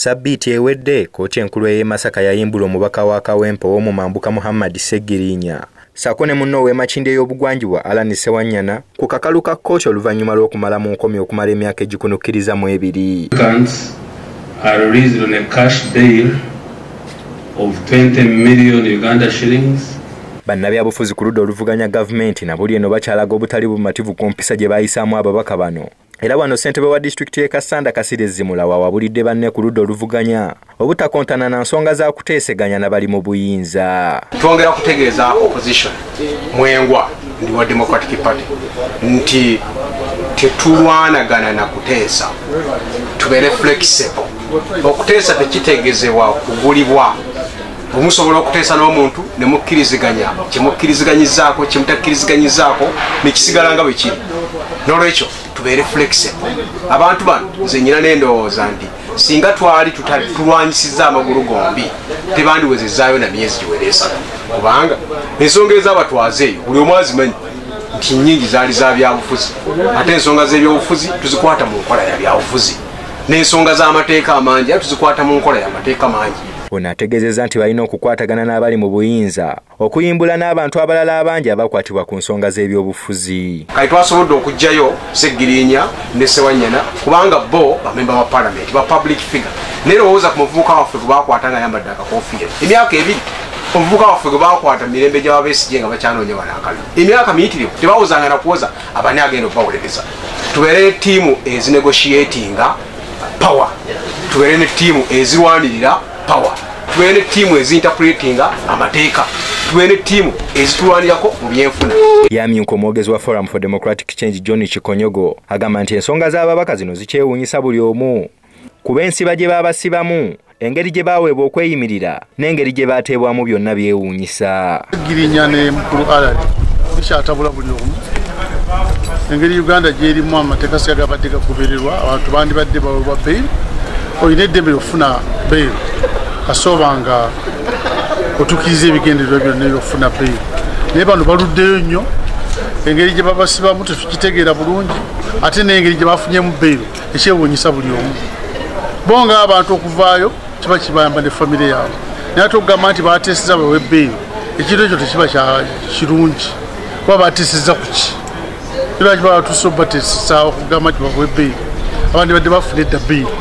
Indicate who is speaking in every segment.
Speaker 1: sabbiiti ewedde kooti enkulu ey'e masaka yayimbula omubaka wa kawempe ow'omumambuka muhammad segirinya. Ssaako ne munno ow'emakindi ey'obugwanjuba alani sewanyana ku kakalu ka kkooti oluvannyuma lw'okumala mu nkomi okumala emyaka egikunukkiriza mu ebiri. Bannabyabufuzi ku ludda oluvuganya gavumenti nabuli eno bakyalaga obutali bumativu ku mpisa gye baayisaamu ababaka bano era wano ssentebe wa disitulikiti y'e kasanda kasire zimula wawabulidde banne ku ludda oluvuganya obutakontana na nsonga za kuteeseganya na bali mu buyinza.
Speaker 2: Twongera kutegeeza opposition mwengwa ndi wa democratic party nti tetulwanagana na kuteesa. Tubeere flexible. Okuteesa tekitegeezebwa kugulibwa. Bwemusobola okuteesa n'omuntu nemukkiriziganya kyemukkiriziganyizaako kyemutakkirizganyizaako nekisigala nga bwe kiri. N'olwekyo tubeere flexible. Abantu bano nze nyina n'endowooza nti singa twali tulwanyisiza amagulu gombi tebandiwezezaayo na myezi giwera esatu kubanga ensonga ezabatwaze eyo buli omu azimanyi nti nyingi zaali za byabufuzi. Ate ensonga z'ebyobufuzi tuzikwata mu nkola ya byabufuzi. N'ensonga z'amateeka amangi ate tuzikwata mu nkola y'amateeka mangi
Speaker 1: ono ategeezezza nti balina okukwatagana n'abali mu buyinza okuyimbula n'abantu abalala abangi abakwatibwa ku nsonga z'ebyobufuzi.
Speaker 2: Kati twasobodde okugjayo segirinya ne sewanyana kubanga bo bamemba ba palamenti ba public figure. Naye lowooza ku muvubuka waffe gwe bakwata nga ayambadde akakofiira emyaka ebiri omuvubuka waffe gwe bakwata mirembe gy'ababesigye nga bakyanoonya banakala emyaka miyitirivu tebawozanga nakuwoza abani agenda okubawolereza tubeere ne ttiimu ezinegotiatinga power. Tubeere ne ttiimu ezirwanirira power. Tubeere ne ttiimu ezinterpretinga amateeka. Tubeere ne ttiimu ezitulwanirako mu byenfuna.
Speaker 1: Yamyuka omwogezi wa forum for democratic change john kikonyogo agamba nti ensonga z'ababaka zino zikyewuunyisa buli omu. Kuba ensiba gye baabasibamu engeri gye baaweebwa okweyimirira n'engeri gye baateebwamu byonna byewuunyisa.
Speaker 3: Girinya ne mukulu alali bikyatabula buli omu. Engeri uganda gyerimu amateeka sigagabadde gagobererwa abantu bandibadde bawebwa beiri olina eddembe lyokufuna beiri kasooba nga otukiriza ebigendererwa byonna ebyokufuna beiri naye bano baluddeyo nnyo engeri gye babasibamu tetukitegeera bulungi ate n'engeri gye bafunyemu beiri ekyewuunyisa buli omu. Bo nga abantu okuvaayo kiba kibayamba ne famire yaabwe. Naye ate okugamba nti bateeseza bawe beiri ekintu ekyo tekiba kirungi. Kuba bateeseza ku ki? Lwaki baba batuuse obateesesa okugamba nti bawe beiri abandi badde bafuna edda beiri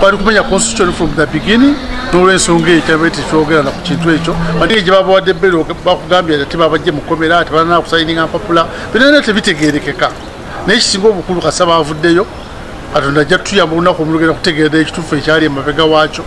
Speaker 3: bali kumenya constitution from the beginning nolwensonga eyo kyabe tekyogerana ku kintu ekyo. Ate gye babawadde beiri bakugambye ate babajje mukomera tebalina kusayininga mpapula. Binene tebitegerekeka naye kisinga obukulu kasa bavuddeyo katonda ajja tutuyamba olunaku omulugenda kutegeera ekituufu ekyali emabega waakyo.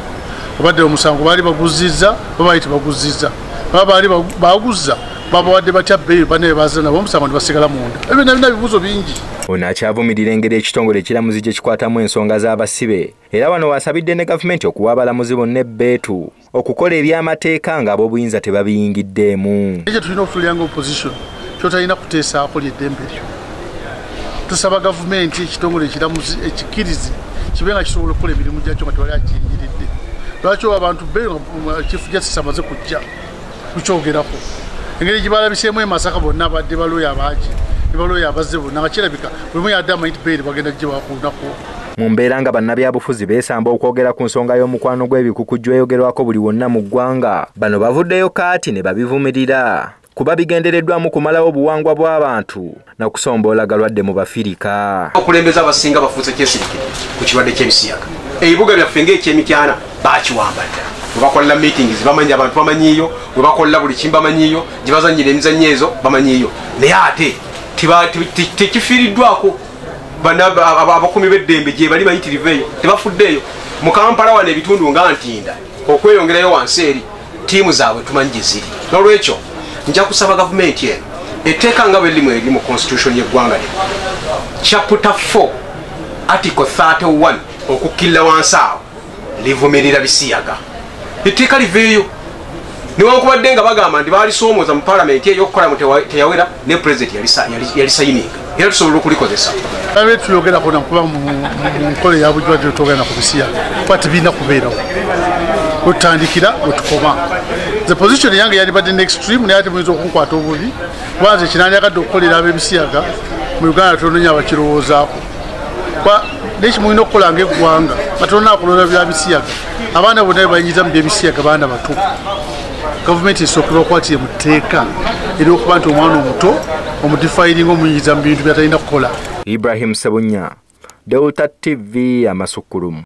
Speaker 3: Obadde omusango baali baguzizza babaali tebaguzizza. Baba baali baguzza babawadde batya beiri bane baza nabo omusango ne basigala munda ebyo nabina bibuuzo bingi.
Speaker 1: Ono akyavumirira engeri ekitongole ekiramuzi gye kikwatamu ensonga z'abasibe era wano wasabidde ne gavumenti okuwa abalamuzi bonna ebbeetu okukola eby'amateeka ng'ab'obuyinza tebabiyingiddeemu
Speaker 3: ekyo tulina okutulyanga opposition kyotalina kuteesaako lyeddembe lyo. Tusaba gavumenti ekitongole ekiramuzi ekikirizi kibe nga kisobola okukola emirimu gyakyo nga tewali akiyingiridde lwaki abantu chief justice amaze kujja tukyogerako engeri gyebalabiseemu emasaka bonna abadde balooya abangi ne balooya abazze bonna nga kirabika bulimu yadde amanyi tibeeri bagenda gye bakunaku
Speaker 1: mu mbeera nga bannabyabufuzi beesamba okwogera ku nsonga y'omukwano gw'ebikukujju eyogerwako buli wonna mu ggwanga. Bano bavuddeyo kaati ne babivumirira. Kuba bigendereddwamu kumalawo obuwangwa bw'abantu n'okusomboola galwadde mu bafirika.
Speaker 2: Okulembeza abasinga bafuuse kyesirikire ku kirwadde ky'ebisiyaga. Ebibuga byaffe ngaekyemityana bakiwamba ddala webakolera meetings bamanyi abantu bamanyiiyo. Webakolera buli kimu bamanyiiyo. Gyebazanyira emizanyo ezo bamanyiiyo. Naye ate tekifiiriddwako. Abakumi b'eddembe gye bali bayitirivu eyo tebafuddeeyo. Mu kampala wano ebitundu nga ntinda okweyongerayo wansi eri tiimu zaabwe tumanyi gye ziri. N'olwekyo nja kusaba gavumenti eno etteeka nga bwerimu eri mu constitution y'eggwanga lino chapter 4 article 31 okukkirira wansi awo livumirira bisiyaga etteeka liveeyo. Newankubadde nga bagamba nti baalisoomooza mu palamenti eyo okukola mu teyawera ne pulezidenti yalisayininga era tusobola okulikozesa.
Speaker 3: Abe tuyogerako nakuba mu nkola eyabujwadde togenda ku bisiyaga kuba tebirina kubeerawo. Wetutandikira wetukoma the position yange yalibadde ne extreme naye ate muyinza okunkwata obubi. Kubanze kinandyagadde okukolera ab'ebisiyaga mu uganda tononya bakirowoozaako. Nekimulina okukola nga eggwanga katonda akulonda bya bisiyaga abaana bonna bebayingiza mu byebisiyaga baana bato. Gavumenti esookera okwatire mu tteeka eryokuba nti omwana omuto omudifairinga omuyingiza mu bintu byatalina kukola.
Speaker 1: Ibrahim sebunya delta tv amasukulumu